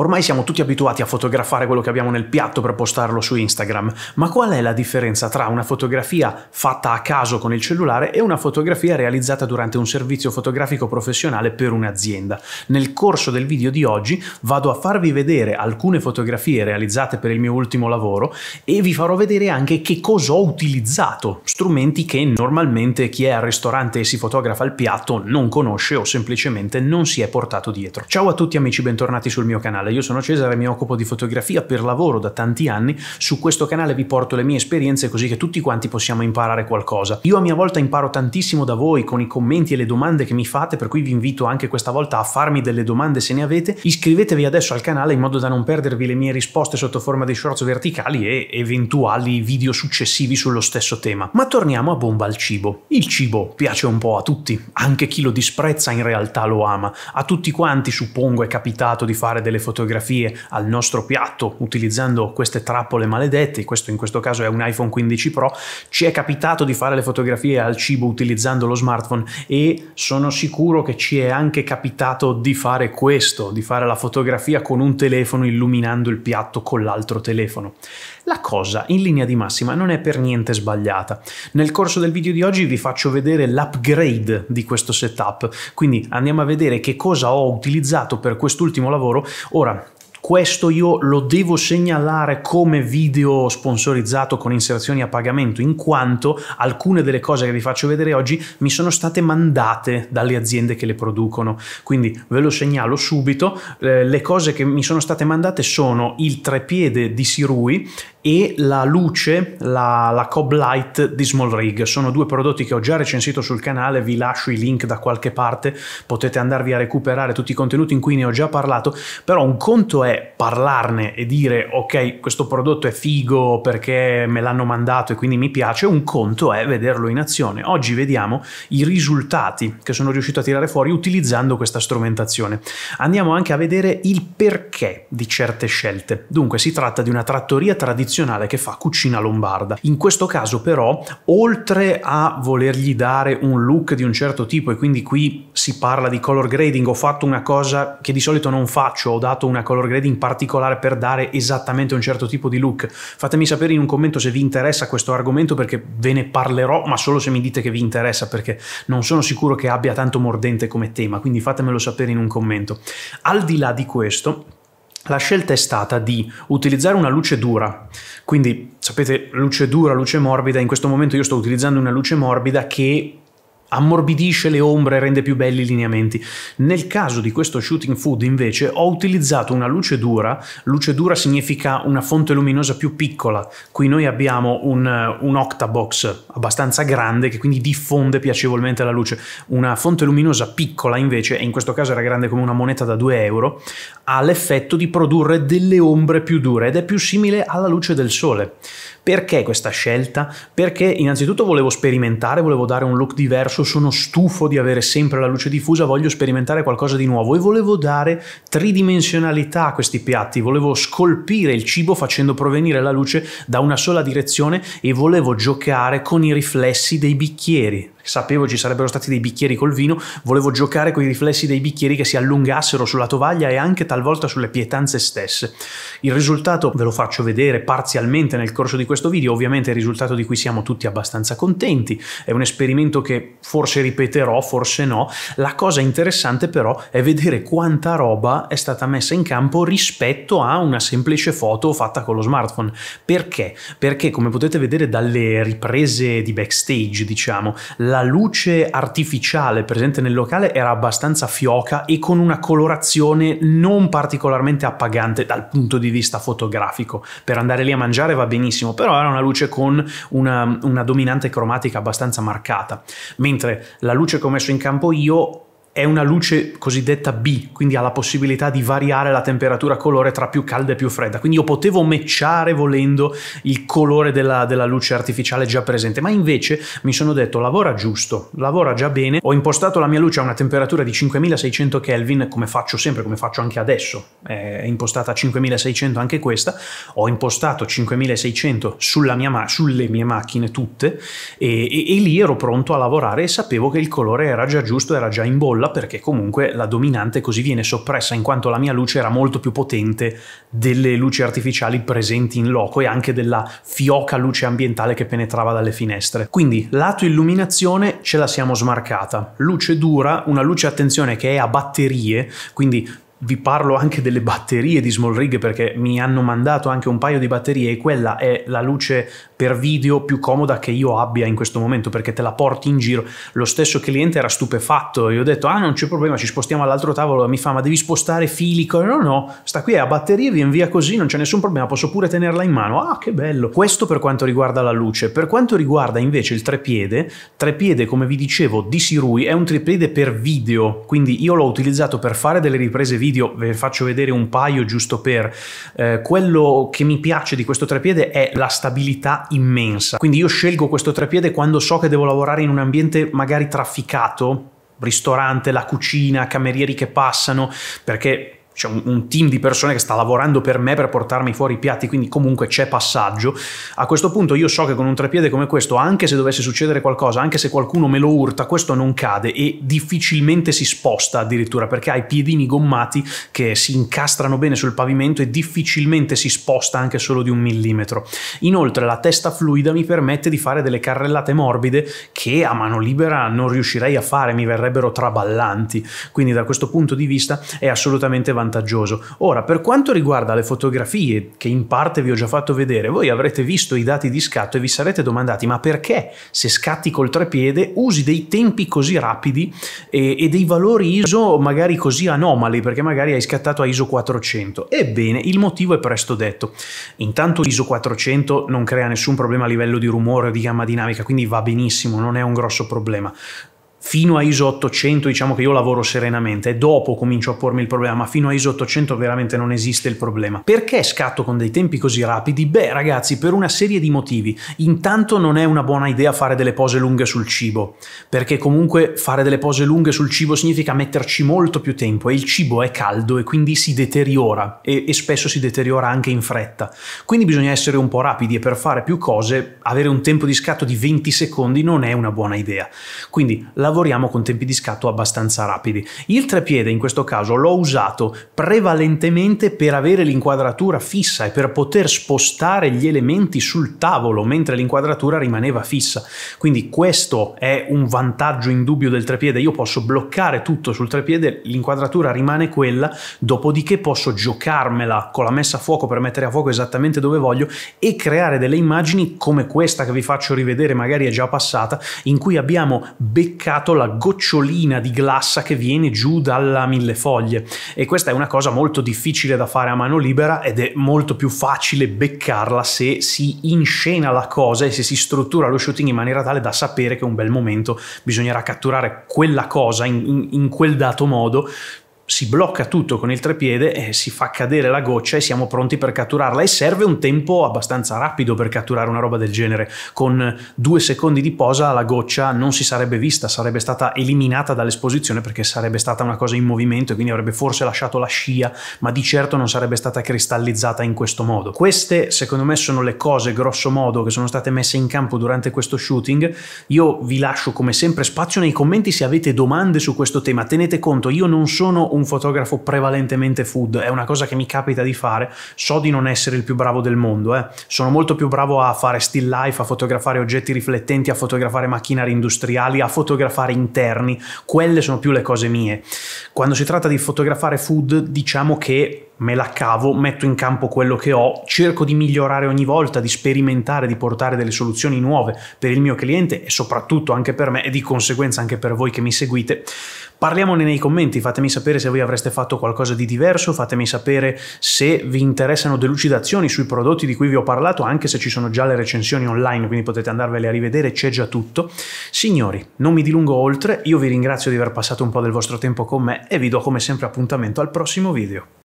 Ormai siamo tutti abituati a fotografare quello che abbiamo nel piatto per postarlo su Instagram, ma qual è la differenza tra una fotografia fatta a caso con il cellulare e una fotografia realizzata durante un servizio fotografico professionale per un'azienda? Nel corso del video di oggi vado a farvi vedere alcune fotografie realizzate per il mio ultimo lavoro e vi farò vedere anche che cosa ho utilizzato, strumenti che normalmente chi è al ristorante e si fotografa il piatto non conosce o semplicemente non si è portato dietro. Ciao a tutti amici, bentornati sul mio canale io sono Cesare, mi occupo di fotografia per lavoro da tanti anni, su questo canale vi porto le mie esperienze così che tutti quanti possiamo imparare qualcosa. Io a mia volta imparo tantissimo da voi con i commenti e le domande che mi fate, per cui vi invito anche questa volta a farmi delle domande se ne avete. Iscrivetevi adesso al canale in modo da non perdervi le mie risposte sotto forma di shorts verticali e eventuali video successivi sullo stesso tema. Ma torniamo a bomba al cibo. Il cibo piace un po' a tutti, anche chi lo disprezza in realtà lo ama. A tutti quanti suppongo è capitato di fare delle fotografie fotografie al nostro piatto utilizzando queste trappole maledette, questo in questo caso è un iPhone 15 Pro, ci è capitato di fare le fotografie al cibo utilizzando lo smartphone e sono sicuro che ci è anche capitato di fare questo, di fare la fotografia con un telefono illuminando il piatto con l'altro telefono. La cosa in linea di massima non è per niente sbagliata. Nel corso del video di oggi vi faccio vedere l'upgrade di questo setup, quindi andiamo a vedere che cosa ho utilizzato per quest'ultimo lavoro. Ora, questo io lo devo segnalare come video sponsorizzato con inserzioni a pagamento, in quanto alcune delle cose che vi faccio vedere oggi mi sono state mandate dalle aziende che le producono. Quindi ve lo segnalo subito. Eh, le cose che mi sono state mandate sono il trepiede di Sirui e la luce, la, la Cob Light di Small Rig. Sono due prodotti che ho già recensito sul canale, vi lascio i link da qualche parte, potete andarvi a recuperare tutti i contenuti in cui ne ho già parlato, però un conto è parlarne e dire ok, questo prodotto è figo perché me l'hanno mandato e quindi mi piace, un conto è vederlo in azione. Oggi vediamo i risultati che sono riuscito a tirare fuori utilizzando questa strumentazione. Andiamo anche a vedere il perché di certe scelte. Dunque si tratta di una trattoria tradizionale tradizionale che fa cucina lombarda. In questo caso però, oltre a volergli dare un look di un certo tipo e quindi qui si parla di color grading, ho fatto una cosa che di solito non faccio, ho dato una color grading particolare per dare esattamente un certo tipo di look. Fatemi sapere in un commento se vi interessa questo argomento perché ve ne parlerò, ma solo se mi dite che vi interessa perché non sono sicuro che abbia tanto mordente come tema, quindi fatemelo sapere in un commento. Al di là di questo, la scelta è stata di utilizzare una luce dura, quindi sapete luce dura, luce morbida, in questo momento io sto utilizzando una luce morbida che ammorbidisce le ombre e rende più belli i lineamenti. Nel caso di questo shooting food invece ho utilizzato una luce dura, luce dura significa una fonte luminosa più piccola, qui noi abbiamo un, un octabox abbastanza grande che quindi diffonde piacevolmente la luce, una fonte luminosa piccola invece, e in questo caso era grande come una moneta da 2 euro, ha l'effetto di produrre delle ombre più dure ed è più simile alla luce del sole. Perché questa scelta? Perché innanzitutto volevo sperimentare, volevo dare un look diverso, sono stufo di avere sempre la luce diffusa, voglio sperimentare qualcosa di nuovo e volevo dare tridimensionalità a questi piatti, volevo scolpire il cibo facendo provenire la luce da una sola direzione e volevo giocare con i riflessi dei bicchieri sapevo ci sarebbero stati dei bicchieri col vino, volevo giocare con i riflessi dei bicchieri che si allungassero sulla tovaglia e anche talvolta sulle pietanze stesse. Il risultato ve lo faccio vedere parzialmente nel corso di questo video, ovviamente è il risultato di cui siamo tutti abbastanza contenti, è un esperimento che forse ripeterò, forse no. La cosa interessante però è vedere quanta roba è stata messa in campo rispetto a una semplice foto fatta con lo smartphone. Perché? Perché come potete vedere dalle riprese di backstage, diciamo, la luce artificiale presente nel locale era abbastanza fioca e con una colorazione non particolarmente appagante dal punto di vista fotografico. Per andare lì a mangiare va benissimo, però era una luce con una, una dominante cromatica abbastanza marcata, mentre la luce che ho messo in campo io è una luce cosiddetta B, quindi ha la possibilità di variare la temperatura colore tra più calda e più fredda. Quindi io potevo matchare volendo il colore della, della, luce artificiale già presente, ma invece mi sono detto lavora giusto, lavora già bene. Ho impostato la mia luce a una temperatura di 5600 Kelvin, come faccio sempre, come faccio anche adesso. È impostata a 5600 anche questa. Ho impostato 5600 mia, sulle mie macchine tutte e, e, e lì ero pronto a lavorare e sapevo che il colore era già giusto, era già in bolla controlla perché comunque la dominante così viene soppressa in quanto la mia luce era molto più potente delle luci artificiali presenti in loco e anche della fioca luce ambientale che penetrava dalle finestre. Quindi lato illuminazione ce la siamo smarcata. Luce dura, una luce attenzione che è a batterie, quindi vi parlo anche delle batterie di Small Rig perché mi hanno mandato anche un paio di batterie e quella è la luce per video più comoda che io abbia in questo momento perché te la porti in giro. Lo stesso cliente era stupefatto e ho detto ah non c'è problema ci spostiamo all'altro tavolo. Mi fa ma devi spostare fili no no sta qui a batteria viene via così non c'è nessun problema posso pure tenerla in mano. Ah che bello. Questo per quanto riguarda la luce. Per quanto riguarda invece il trepiede trepiede come vi dicevo di Sirui è un trepiede per video quindi io l'ho utilizzato per fare delle riprese video ve ne faccio vedere un paio giusto per eh, quello che mi piace di questo trepiede è la stabilità immensa. Quindi io scelgo questo trepiede quando so che devo lavorare in un ambiente magari trafficato, ristorante, la cucina, camerieri che passano, perché c'è un, un, team di persone che sta lavorando per me per portarmi fuori i piatti, quindi comunque c'è passaggio. A questo punto io so che con un trepiede come questo, anche se dovesse succedere qualcosa, anche se qualcuno me lo urta, questo non cade e difficilmente si sposta addirittura perché ha i piedini gommati che si incastrano bene sul pavimento e difficilmente si sposta anche solo di un millimetro. Inoltre la testa fluida mi permette di fare delle carrellate morbide che a mano libera non riuscirei a fare, mi verrebbero traballanti. Quindi da questo punto di vista è assolutamente vantaggioso vantaggioso. Ora, per quanto riguarda le fotografie, che in parte vi ho già fatto vedere, voi avrete visto i dati di scatto e vi sarete domandati ma perché se scatti col trepiede usi dei tempi così rapidi e, e dei valori ISO magari così anomali, perché magari hai scattato a ISO 400? Ebbene, il motivo è presto detto. Intanto ISO 400 non crea nessun problema a livello di rumore o di gamma dinamica, quindi va benissimo, non è un grosso problema fino a ISO 800 diciamo che io lavoro serenamente e dopo comincio a pormi il problema, ma fino a ISO 800 veramente non esiste il problema. Perché scatto con dei tempi così rapidi? Beh ragazzi, per una serie di motivi. Intanto non è una buona idea fare delle pose lunghe sul cibo, perché comunque fare delle pose lunghe sul cibo significa metterci molto più tempo e il cibo è caldo e quindi si deteriora e, e spesso si deteriora anche in fretta. Quindi bisogna essere un po' rapidi e per fare più cose avere un tempo di scatto di 20 secondi non è una buona idea. Quindi la lavoriamo con tempi di scatto abbastanza rapidi. Il trepiede in questo caso l'ho usato prevalentemente per avere l'inquadratura fissa e per poter spostare gli elementi sul tavolo mentre l'inquadratura rimaneva fissa. Quindi questo è un vantaggio indubbio del trepiede. Io posso bloccare tutto sul trepiede, l'inquadratura rimane quella, dopodiché posso giocarmela con la messa a fuoco per mettere a fuoco esattamente dove voglio e creare delle immagini come questa che vi faccio rivedere, magari è già passata, in cui abbiamo beccato creato la gocciolina di glassa che viene giù dalla millefoglie e questa è una cosa molto difficile da fare a mano libera ed è molto più facile beccarla se si inscena la cosa e se si struttura lo shooting in maniera tale da sapere che un bel momento bisognerà catturare quella cosa in, in, in quel dato modo si blocca tutto con il trepiede e si fa cadere la goccia e siamo pronti per catturarla e serve un tempo abbastanza rapido per catturare una roba del genere. Con due secondi di posa la goccia non si sarebbe vista, sarebbe stata eliminata dall'esposizione perché sarebbe stata una cosa in movimento e quindi avrebbe forse lasciato la scia, ma di certo non sarebbe stata cristallizzata in questo modo. Queste secondo me sono le cose grosso modo che sono state messe in campo durante questo shooting. Io vi lascio come sempre spazio nei commenti se avete domande su questo tema. Tenete conto, io non sono un un fotografo prevalentemente food, è una cosa che mi capita di fare, so di non essere il più bravo del mondo, eh. sono molto più bravo a fare still life, a fotografare oggetti riflettenti, a fotografare macchinari industriali, a fotografare interni, quelle sono più le cose mie. Quando si tratta di fotografare food diciamo che me la cavo, metto in campo quello che ho, cerco di migliorare ogni volta, di sperimentare, di portare delle soluzioni nuove per il mio cliente e soprattutto anche per me e di conseguenza anche per voi che mi seguite. Parliamone nei commenti, fatemi sapere se voi avreste fatto qualcosa di diverso, fatemi sapere se vi interessano delucidazioni sui prodotti di cui vi ho parlato, anche se ci sono già le recensioni online, quindi potete andarvele a rivedere, c'è già tutto. Signori, non mi dilungo oltre, io vi ringrazio di aver passato un po' del vostro tempo con me e vi do come sempre appuntamento al prossimo video.